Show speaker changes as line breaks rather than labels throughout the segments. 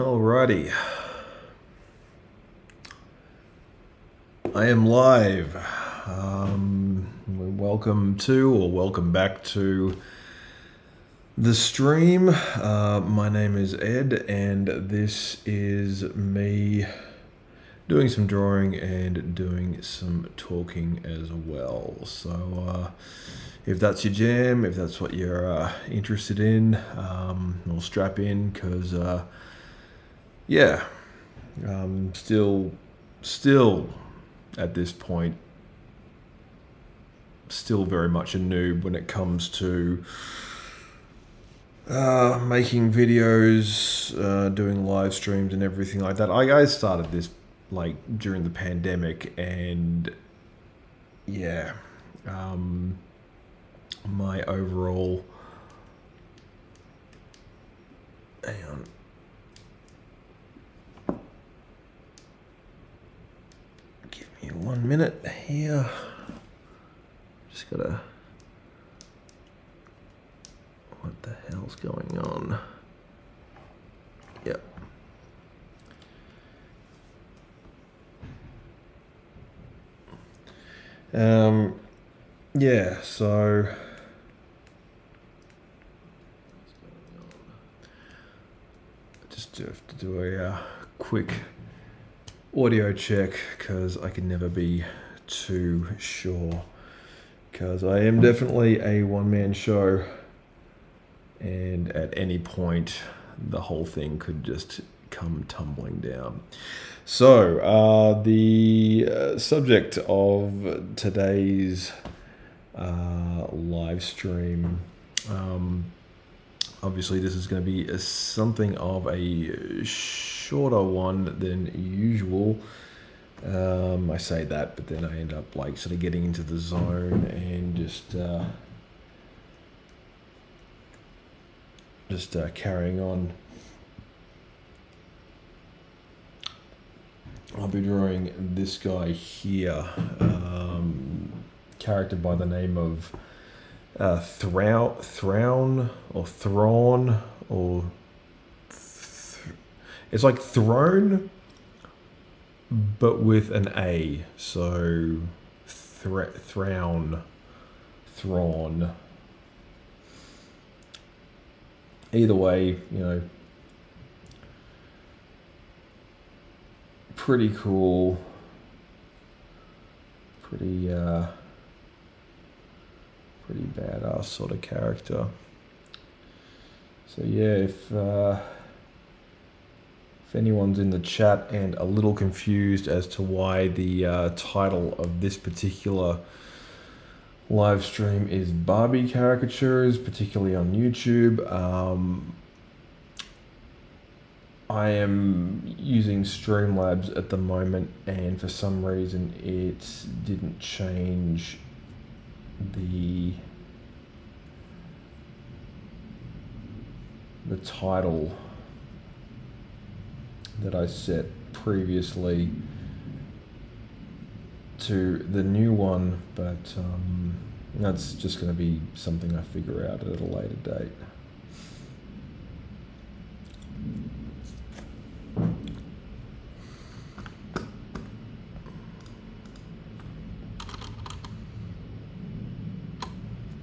Alrighty. I am live. Um, welcome to or welcome back to the stream. Uh, my name is Ed, and this is me doing some drawing and doing some talking as well. So, uh, if that's your jam, if that's what you're uh, interested in, um, will strap in because, uh, yeah, um, still, still at this point, still very much a noob when it comes to uh, making videos, uh, doing live streams, and everything like that. I, I started this like during the pandemic, and yeah, um, my overall. Hang on. Me one minute here. Just gotta. What the hell's going on? Yep. Um, yeah, so. Just have to do a uh, quick audio check because I can never be too sure. Because I am definitely a one man show, and at any point, the whole thing could just come tumbling down. So, uh, the uh, subject of today's uh, live stream, um, obviously, this is going to be a, something of a shorter one than usual. Um, I say that, but then I end up like sort of getting into the zone and just uh, just uh, carrying on. I'll be drawing this guy here, um, character by the name of uh, Thrown, Thrown or Thrawn or it's like Throne, but with an A. So thre- Thrown, Thrawn. Either way, you know, pretty cool. Pretty, uh, pretty badass sort of character. So yeah, if uh, if anyone's in the chat and a little confused as to why the uh, title of this particular live stream is Barbie caricatures, particularly on YouTube, um, I am using Streamlabs at the moment, and for some reason it didn't change the the title that I set previously to the new one, but um, that's just going to be something I figure out at a later date.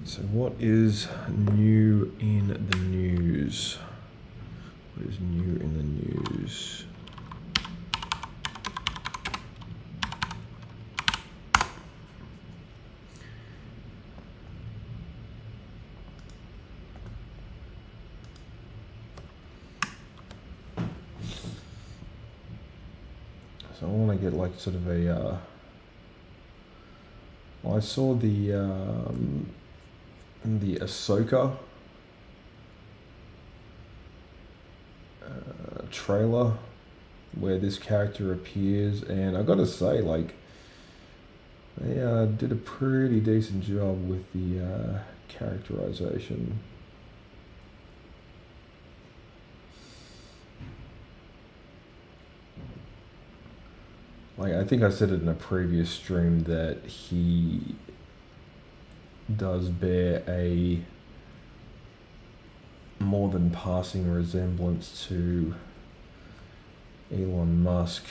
So, what is new in the news? What is new in the news? So I want to get like sort of a. Uh, I saw the um, the Ahsoka uh, trailer where this character appears, and I gotta say, like, they uh, did a pretty decent job with the uh, characterization. Like, I think I said it in a previous stream that he does bear a more than passing resemblance to Elon Musk,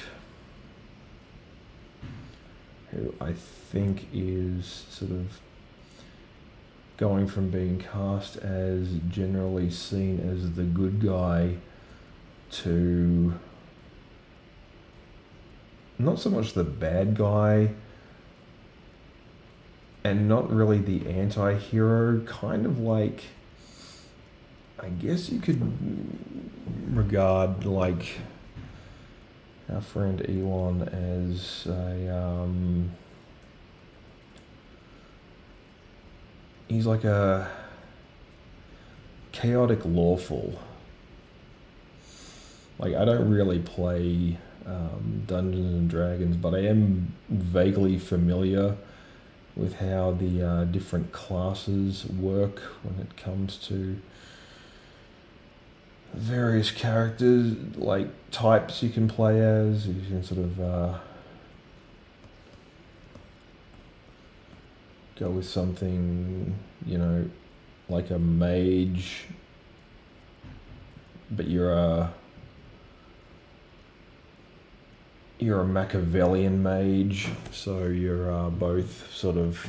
who I think is sort of going from being cast as generally seen as the good guy to not so much the bad guy and not really the anti hero, kind of like I guess you could regard like our friend Elon as a um, he's like a chaotic lawful. Like I don't really play um, Dungeons and Dragons, but I am vaguely familiar with how the uh, different classes work when it comes to various characters, like types you can play as. You can sort of uh, go with something, you know, like a mage, but you're a you're a Machiavellian mage, so you're uh, both sort of.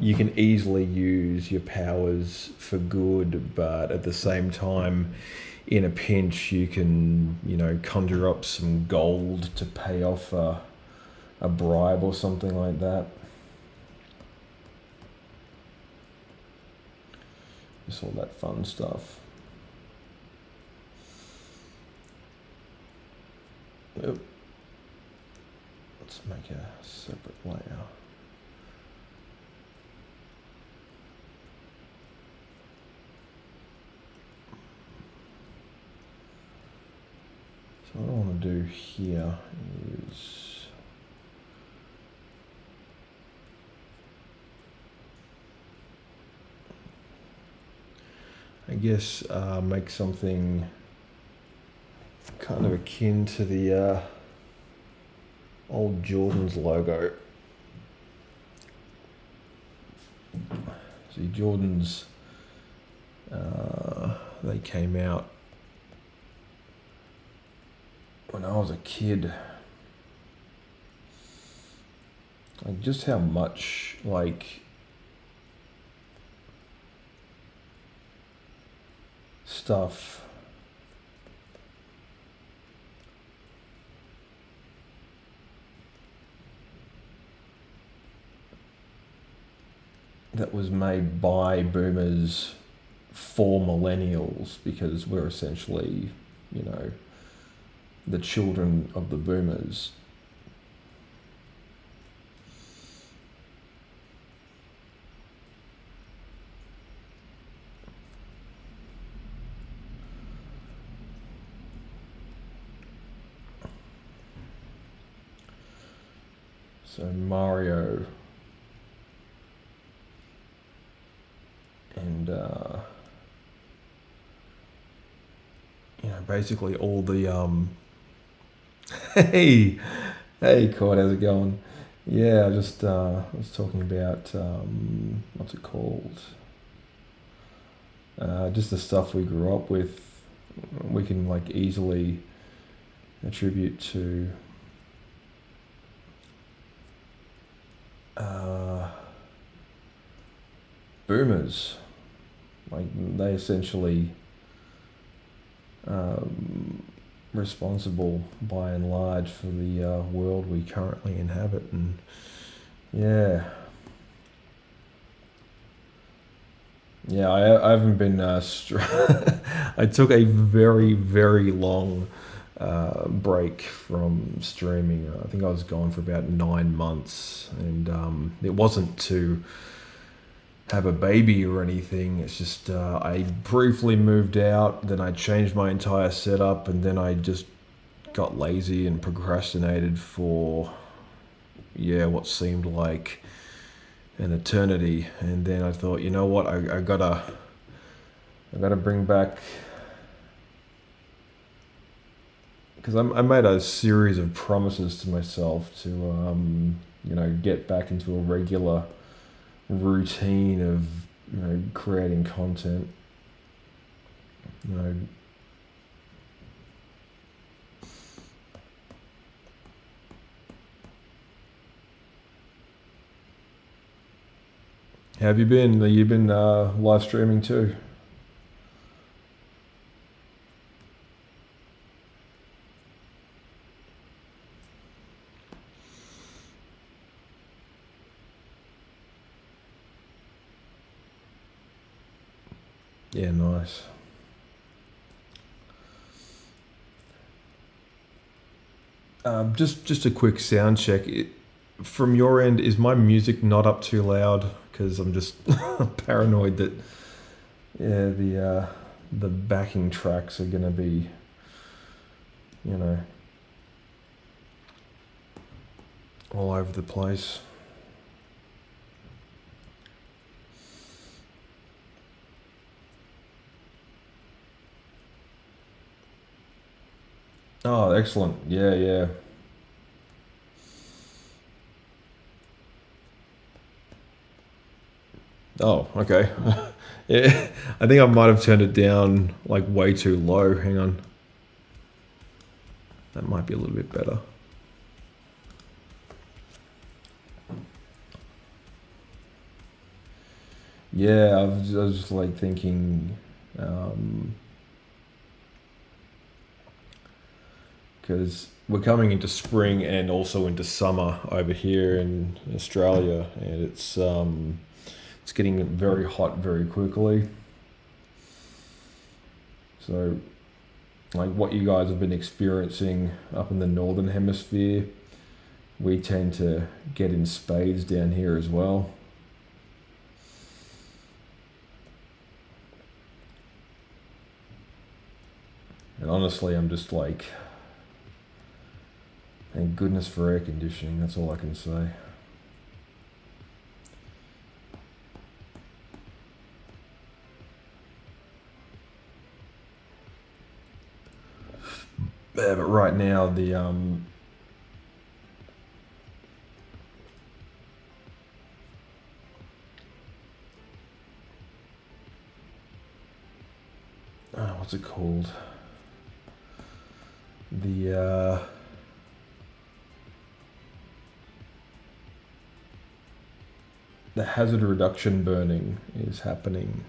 You can easily use your powers for good, but at the same time, in a pinch, you can, you know, conjure up some gold to pay off a, a bribe or something like that. Just all that fun stuff. Let's make a separate layer. So what I want to do here is I guess uh, make something kind of akin to the uh, old Jordan's logo. See, Jordan's, uh, they came out when I was a kid. Like just how much, like, stuff that was made by boomers for millennials because we're essentially, you know, the children of the boomers. So Mario and uh, you know basically all the um, hey hey Cord, how's it going? Yeah, I just uh, was talking about um, what's it called? Uh, just the stuff we grew up with. We can like easily attribute to. Uh, boomers like they essentially um, responsible by and large for the uh, world we currently inhabit, and yeah, yeah, I, I haven't been. Uh, str- I took a very very long. Uh, break from streaming. I think I was gone for about nine months, and um, it wasn't to have a baby or anything. It's just uh, I briefly moved out, then I changed my entire setup, and then I just got lazy and procrastinated for yeah what seemed like an eternity. And then I thought, you know what, I, I gotta I gotta bring back because I made a series of promises to myself to um, you know get back into a regular routine of you know creating content you know. Have you been? You've been uh, live streaming too? Yeah, nice. Um, just just a quick sound check. It, from your end, is my music not up too loud? Because I'm just paranoid that yeah the uh, the backing tracks are gonna be you know all over the place. Oh, excellent. Yeah, yeah. Oh, okay. yeah, I think I might have turned it down like way too low. Hang on. That might be a little bit better. Yeah, I was, I was just like thinking, um, because we're coming into spring and also into summer over here in Australia, and it's um, it's getting very hot very quickly. So, like what you guys have been experiencing up in the northern hemisphere, we tend to get in spades down here as well. And honestly, I'm just like Thank goodness for air conditioning, that's all I can say. Yeah, but right now the um oh, what's it called? The uh the hazard reduction burning is happening.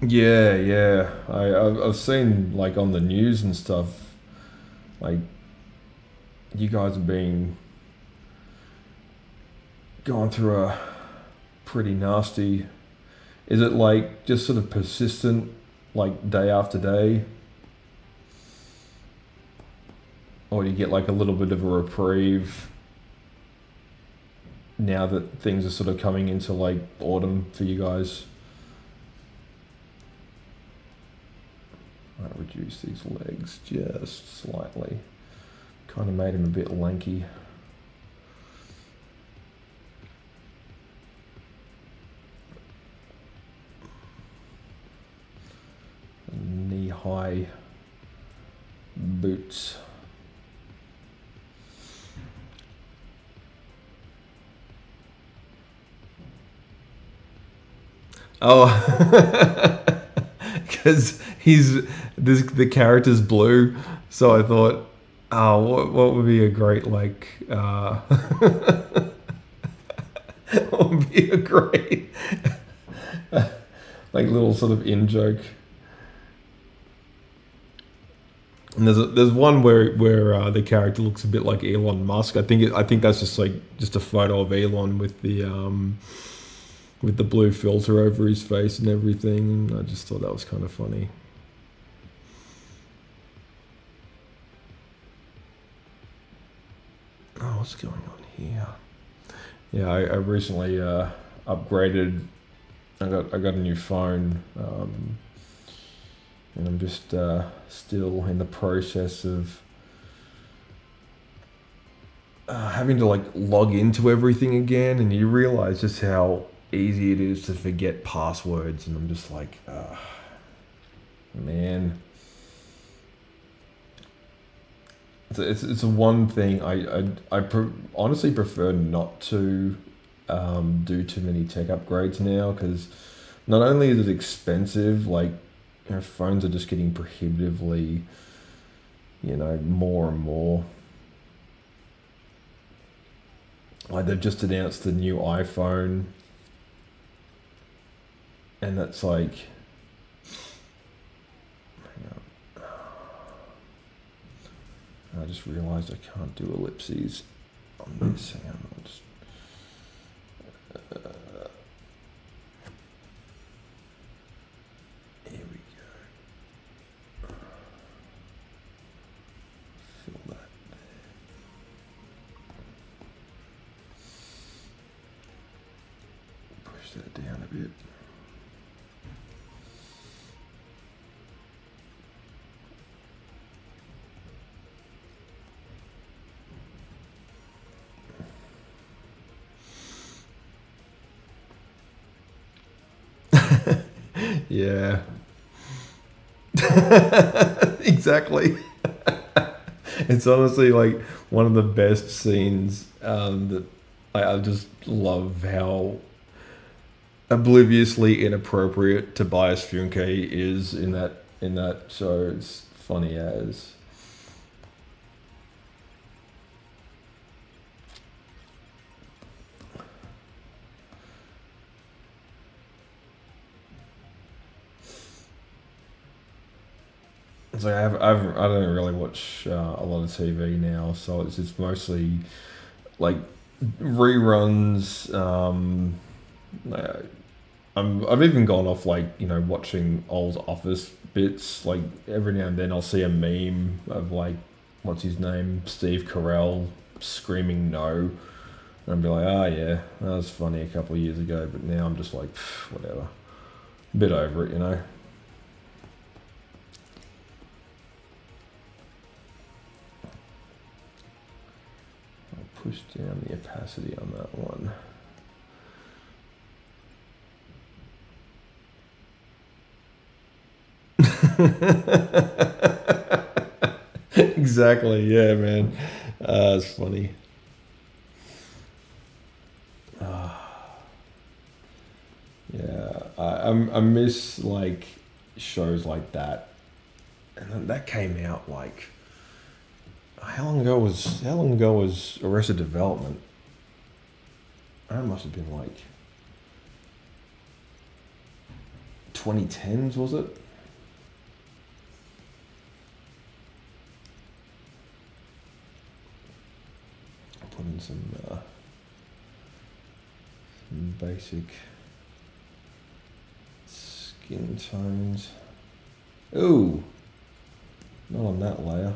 Yeah, yeah. I I've, I've seen like on the news and stuff, like you guys have been going through a pretty nasty. Is it like just sort of persistent, like day after day? Or you get like a little bit of a reprieve now that things are sort of coming into like autumn for you guys? Reduce these legs just slightly. Kind of made him a bit lanky. Knee high boots. Oh, because he's this the character's blue, so I thought, oh, what what would be a great like, uh, what would be a great like little sort of in joke. And there's a, there's one where where uh, the character looks a bit like Elon Musk. I think it, I think that's just like just a photo of Elon with the um, with the blue filter over his face and everything. I just thought that was kind of funny. Oh, what's going on here? Yeah, I, I recently uh, upgraded. I got I got a new phone, um, and I'm just uh, still in the process of uh, having to like log into everything again, and you realize just how easy it is to forget passwords, and I'm just like, uh, man. It's it's, it's one thing I I, I honestly prefer not to um, do too many tech upgrades now because not only is it expensive, like phones are just getting prohibitively you know, more and more. Like they've just announced the new iPhone, and that's like. I just realized I can't do ellipses on this. Hang on, I'll just. Yeah. exactly. it's honestly like one of the best scenes um, that I, I just love how obliviously inappropriate Tobias Funke is in that in that show. It's funny as. It's like I've, I've I don't really watch uh, a lot of TV now, so it's it's mostly like reruns. Um, uh, I'm I've even gone off like you know watching old Office bits. Like every now and then I'll see a meme of like what's his name, Steve Carell screaming no, and I'll be like, oh yeah, that was funny a couple of years ago, but now I'm just like whatever, a bit over it, you know. Down the opacity on that one. exactly. Yeah, man. Uh, it's funny. Ah. yeah, I, I'm, I miss like shows like that, and then that came out like how long ago was how long ago was Arrested Development? That must have been like 2010s, was it? I'll put in some, uh, some basic skin tones. Ooh, not on that layer.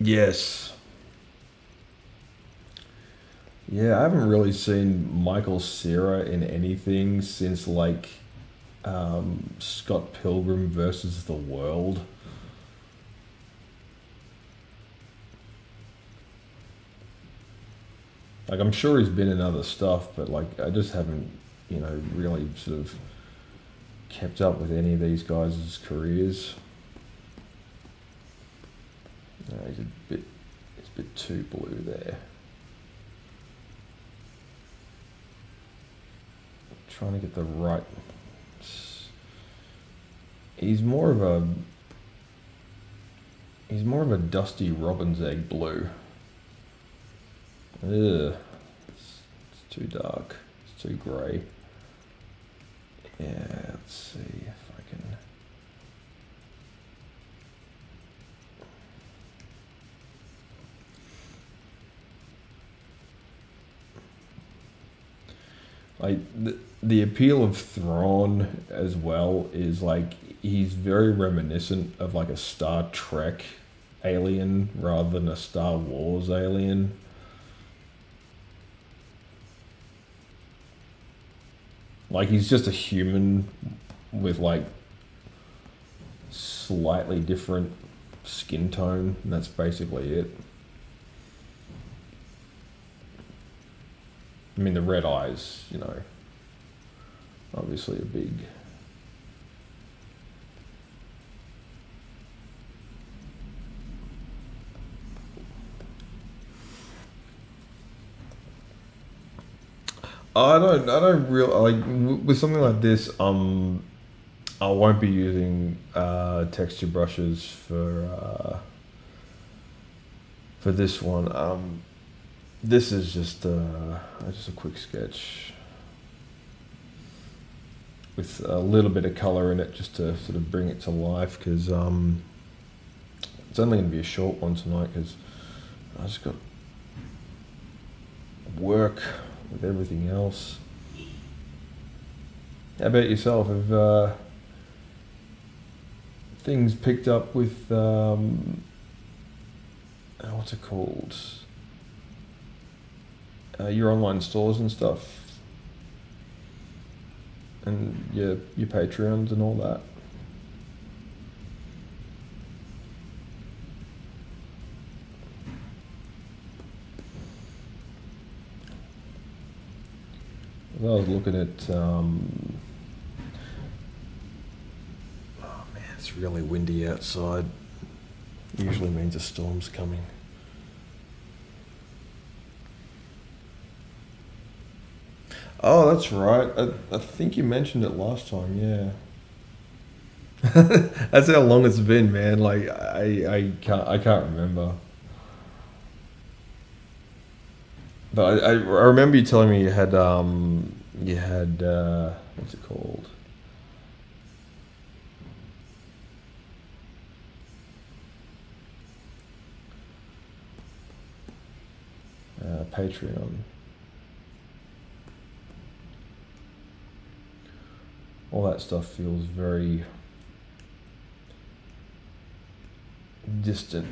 Yes. Yeah, I haven't really seen Michael Cera in anything since like um, Scott Pilgrim versus the World. Like I'm sure he's been in other stuff, but like I just haven't, you know, really sort of kept up with any of these guys' careers. No, he's a bit, he's a bit too blue there. Trying to get the right. He's more of a. He's more of a dusty robin's egg blue. Ugh, it's, it's too dark. It's too grey. Yeah, let's see if I can. Like the, the appeal of Thrawn as well is like he's very reminiscent of like a Star Trek alien rather than a Star Wars alien. Like he's just a human with like slightly different skin tone, and that's basically it. I mean, the red eyes, you know, obviously a big. I don't. I don't real like with something like this. Um, I won't be using uh, texture brushes for uh, for this one. Um, this is just uh, just a quick sketch with a little bit of color in it, just to sort of bring it to life. Because um, it's only going to be a short one tonight. Because I just got work with everything else. How about yourself? Have uh, things picked up with um, uh, what's it called? Uh, your online stores and stuff, and your your Patreons and all that. I was looking at. Um, oh man, it's really windy outside. Usually means a storm's coming. Oh, that's right. I, I think you mentioned it last time. Yeah. that's how long it's been, man. Like I, I can't, I can't remember. But I, I, I remember you telling me you had um you had uh, what's it called? Uh, Patreon. All that stuff feels very distant.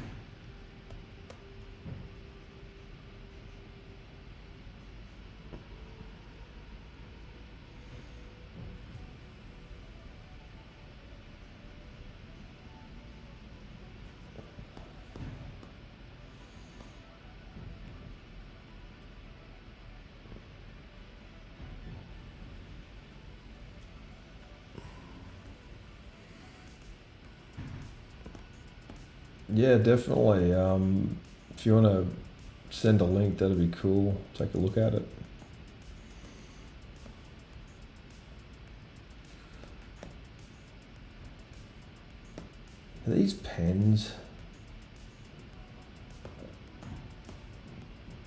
Yeah, definitely. Um, if you want to send a link, that'd be cool. Take a look at it. Are these pens?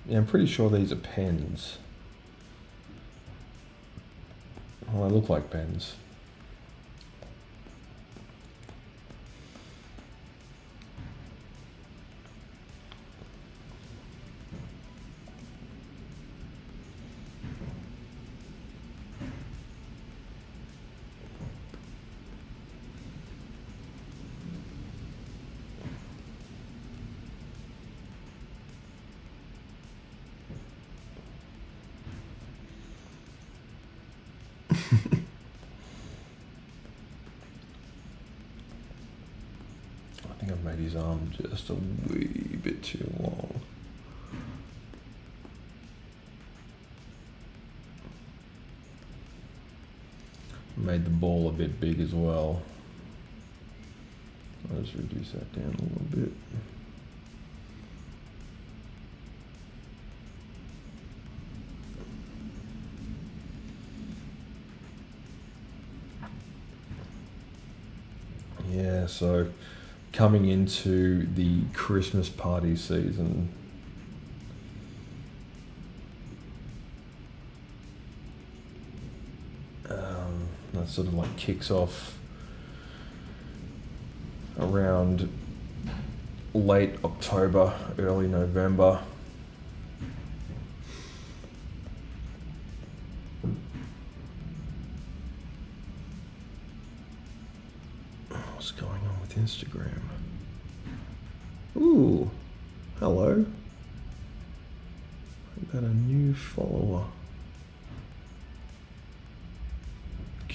Yeah, I'm pretty sure these are pens. Well, they look like pens. Arm just a wee bit too long. Made the ball a bit big as well. Let's reduce that down a little bit. Coming into the Christmas party season. Um, that sort of like kicks off around late October, early November.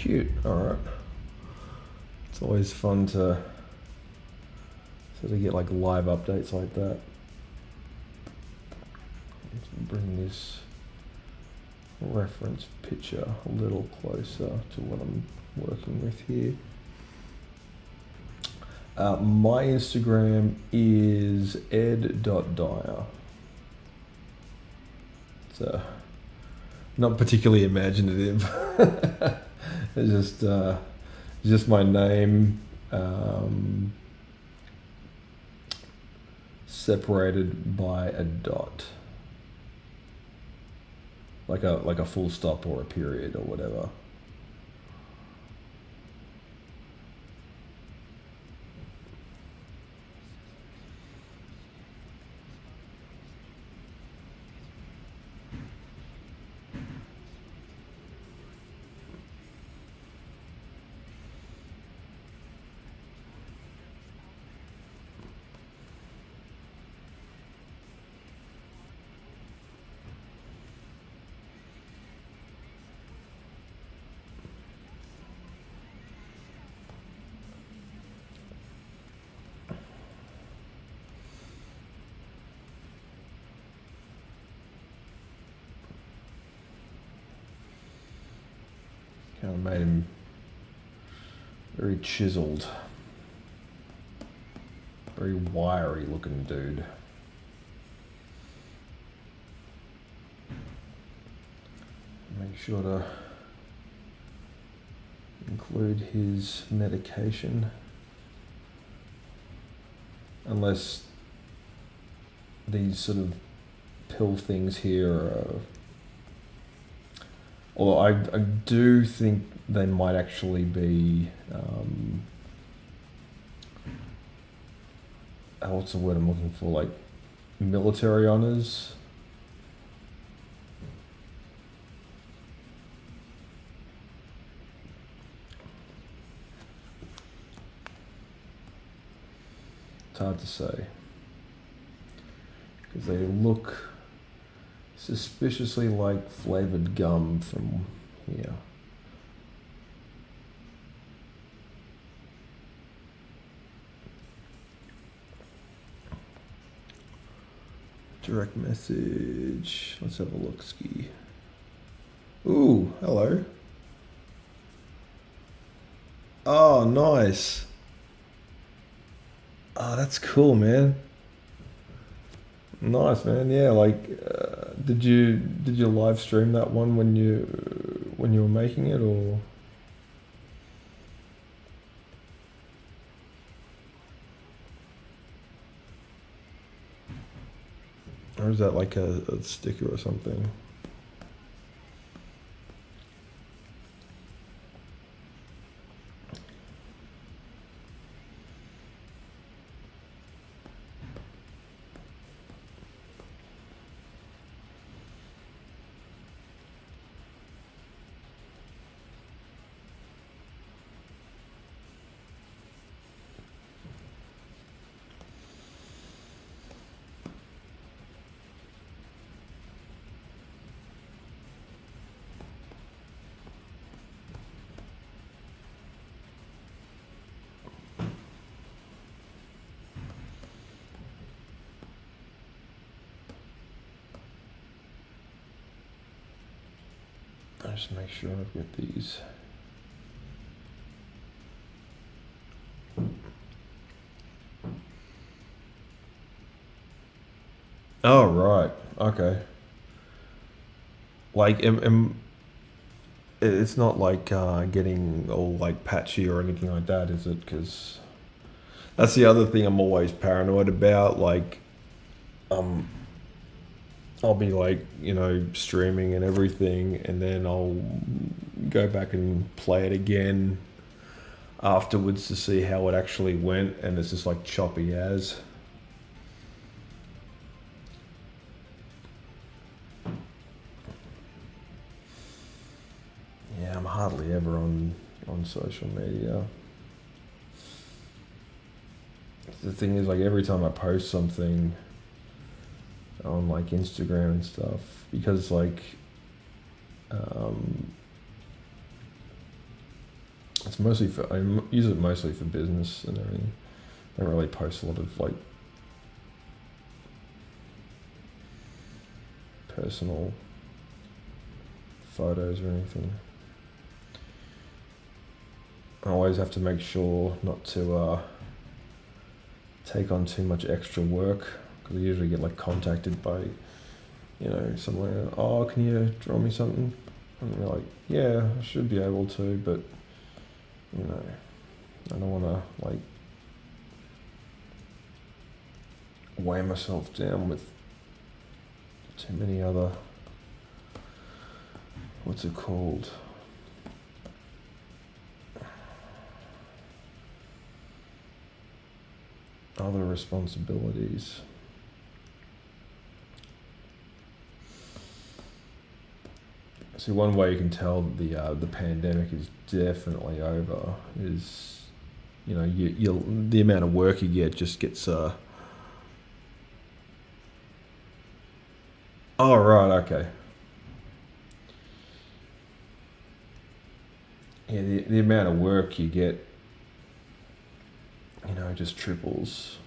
Cute, alright. It's always fun to sort of get like live updates like that. Let's bring this reference picture a little closer to what I'm working with here. Uh, my Instagram is ed.dyer. A not particularly imaginative. it's just uh, just my name um, separated by a dot, like a like a full stop or a period or whatever. Very chiseled, very wiry looking dude. Make sure to include his medication, unless these sort of pill things here are Although I, I do think they might actually be. Um, uh, what's the word I'm looking for? Like military honors. It's hard to say because they look suspiciously like flavored gum from here. Direct message. Let's have a look ski. Ooh, hello. Oh, nice. Oh, that's cool, man. Nice, man. Yeah, like, uh, did you did you live stream that one when you when you were making it, or? Or is that like a, a sticker or something? Sure I've got these. Oh right, okay. Like, am, am, it's not like uh, getting all like patchy or anything like that, is it? Because that's the other thing I'm always paranoid about. Like, um, I'll be like, you know, streaming and everything, and then I'll go back and play it again afterwards to see how it actually went, and it's just like choppy as. Yeah, I'm hardly ever on on social media. The thing is, like every time I post something, on like Instagram and stuff because like um, it's mostly for I use it mostly for business and everything. I don't really post a lot of like personal photos or anything. I always have to make sure not to uh, take on too much extra work because I usually get like contacted by you know, somewhere, oh, can you draw me something? And we're like, yeah, I should be able to, but, you know, I don't want to, like, weigh myself down with too many other, what's it called? Other responsibilities. See, one way you can tell the uh, the pandemic is definitely over is, you know, you you the amount of work you get just gets. Uh... Oh right, okay. Yeah, the the amount of work you get, you know, just triples,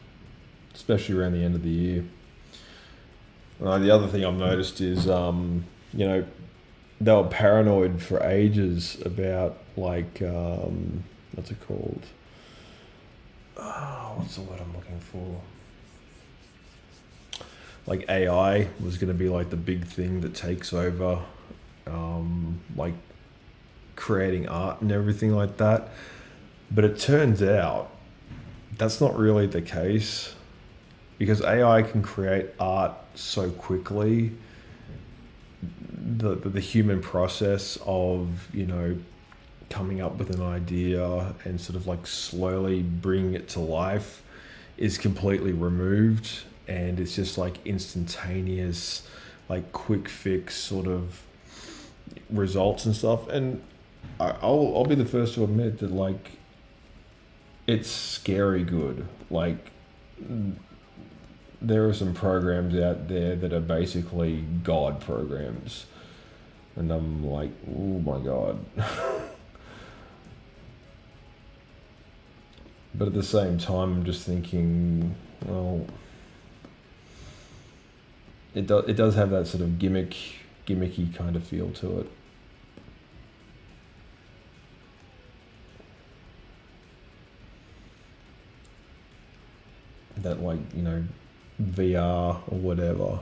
especially around the end of the year. Uh, the other thing I've noticed is, um, you know, they were paranoid for ages about like um, what's it called? Oh, what's the word I'm looking for? Like AI was going to be like the big thing that takes over, um, like creating art and everything like that. But it turns out that's not really the case because AI can create art so quickly the, the human process of you know coming up with an idea and sort of like slowly bringing it to life is completely removed and it's just like instantaneous like quick fix sort of results and stuff. And I'll, I'll be the first to admit that like it's scary good. Like there are some programs out there that are basically god programs and i'm like oh my god but at the same time i'm just thinking well it, do, it does have that sort of gimmick gimmicky kind of feel to it that like you know VR or whatever.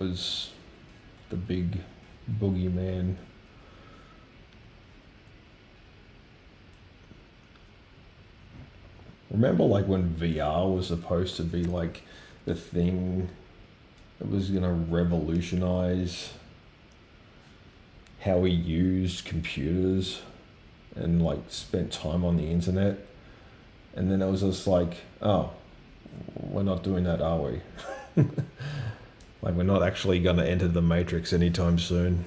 Was the big boogeyman. Remember, like when VR was supposed to be like the thing that was going to revolutionize how we used computers and like spent time on the internet. And then it was just like, oh, we're not doing that, are we? like, we're not actually going to enter the matrix anytime soon.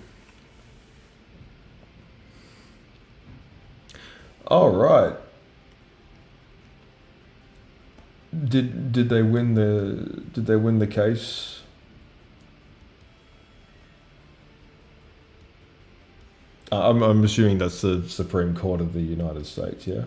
All right. Did did they win the did they win the case Uh, I'm, I'm assuming that's the Supreme Court of the United States, yeah?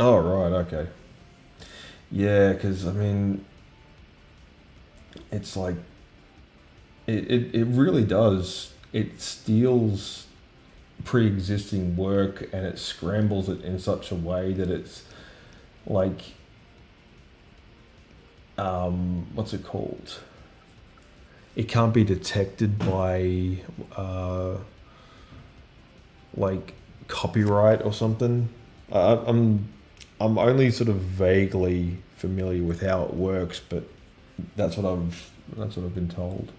Oh, right, okay. Yeah, because, I mean, it's like, it, it, it really does. It steals pre-existing work and it scrambles it in such a way that it's like um, what's it called it can't be detected by uh, like copyright or something I, i'm i'm only sort of vaguely familiar with how it works but that's what i've that's what i've been told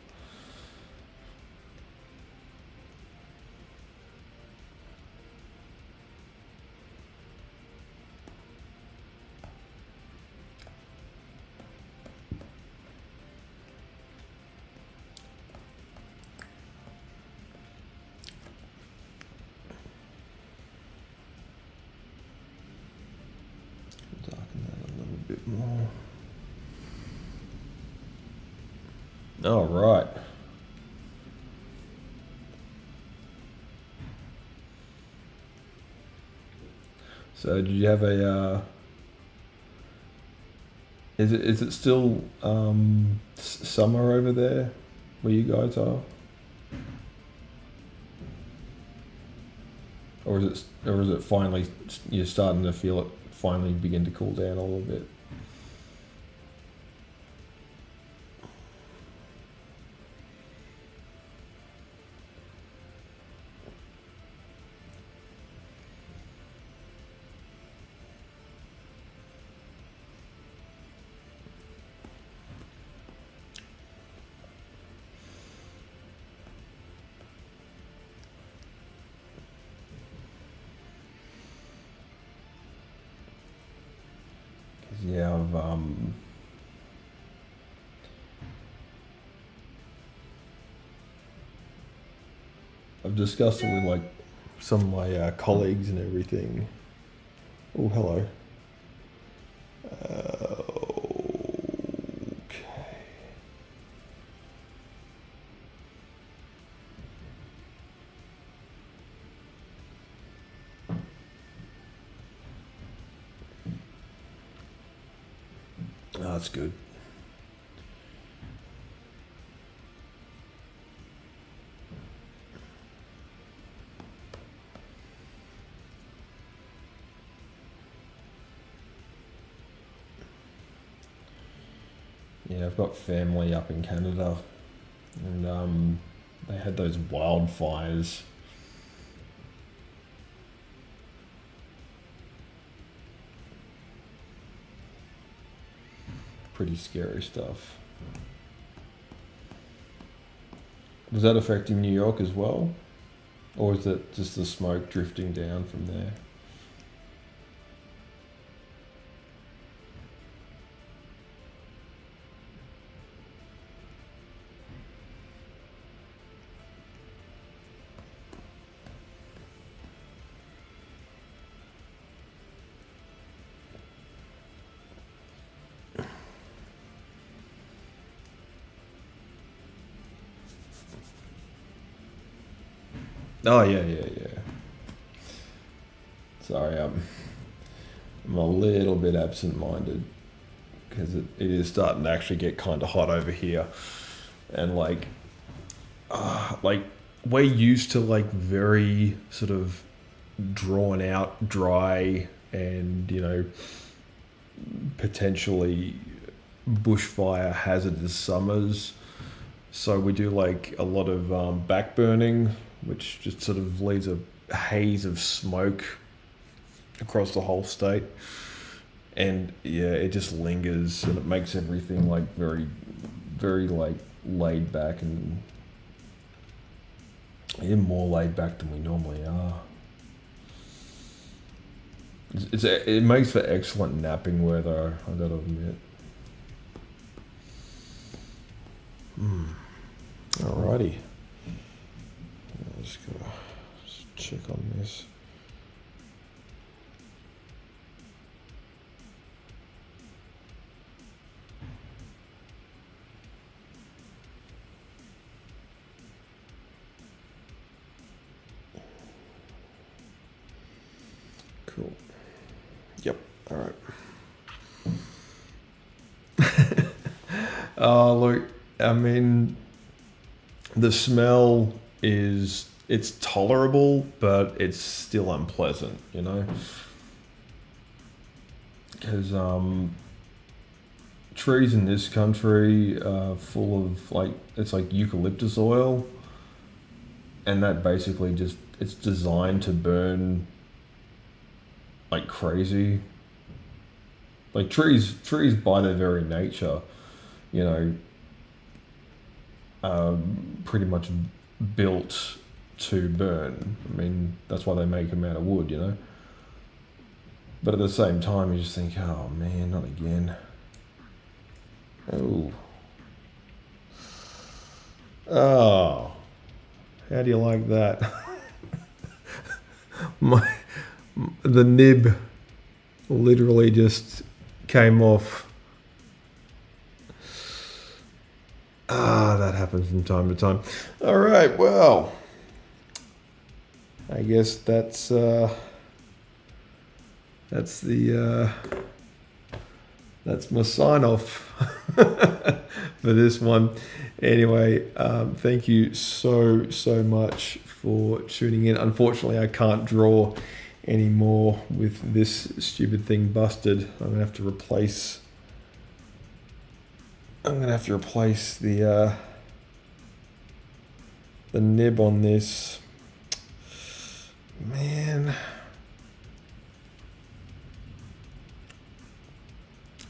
So did you have a? Uh, is it is it still um, summer over there, where you guys are? Or is it or is it finally you're starting to feel it finally begin to cool down a little bit? Yeah, I've um, I've discussed it with like some of my uh, colleagues and everything. Oh, hello. Got family up in Canada, and um, they had those wildfires. Pretty scary stuff. Was that affecting New York as well? Or is it just the smoke drifting down from there? Oh yeah, yeah, yeah. Sorry, I'm I'm a little bit absent-minded because it, it is starting to actually get kind of hot over here, and like, uh, like we're used to like very sort of drawn out, dry, and you know, potentially bushfire hazardous summers. So we do like a lot of um, back burning, which just sort of leaves a haze of smoke across the whole state. And yeah, it just lingers and it makes everything like very, very like laid back and even more laid back than we normally are. It's, it's it makes for excellent napping weather. I gotta admit. Hmm. Alrighty. Let's go let's check on this. Cool. Yep. All right. Oh, uh, look. I mean, the smell is it's tolerable, but it's still unpleasant. You know, because um, trees in this country are full of like it's like eucalyptus oil, and that basically just it's designed to burn like crazy. Like trees, trees by their very nature, you know, um, pretty much built to burn. I mean, that's why they make them out of wood, you know. But at the same time, you just think, oh man, not again. Oh. Oh. How do you like that? My, the nib literally just came off. Ah, that happens from time to time. All right, well, I guess that's uh, that's the uh, that's my sign off for this one. Anyway, um, thank you so so much for tuning in. Unfortunately, I can't draw anymore with this stupid thing busted. I'm gonna have to replace. I'm gonna have to replace the uh, the nib on this. Man.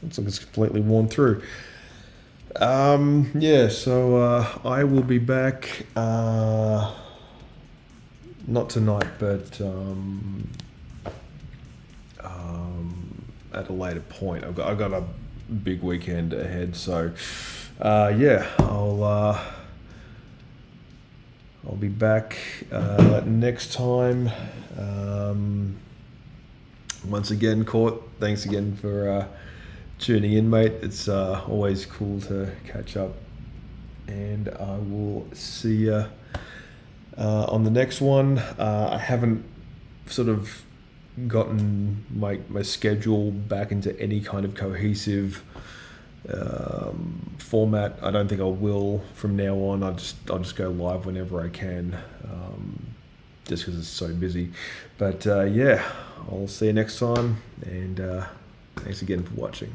Looks like it's completely worn through. Um, yeah, so uh, I will be back. Uh, not tonight, but um, um, at a later point. I've got, I've got a big weekend ahead, so uh, yeah, I'll uh, I'll be back uh, next time. Um, once again, Court, thanks again for uh, tuning in, mate. It's uh, always cool to catch up, and I will see you uh, on the next one. Uh, I haven't sort of gotten my my schedule back into any kind of cohesive um, format. I don't think I will from now on. I just I'll just go live whenever I can, um, just because it's so busy. But uh, yeah, I'll see you next time, and uh, thanks again for watching.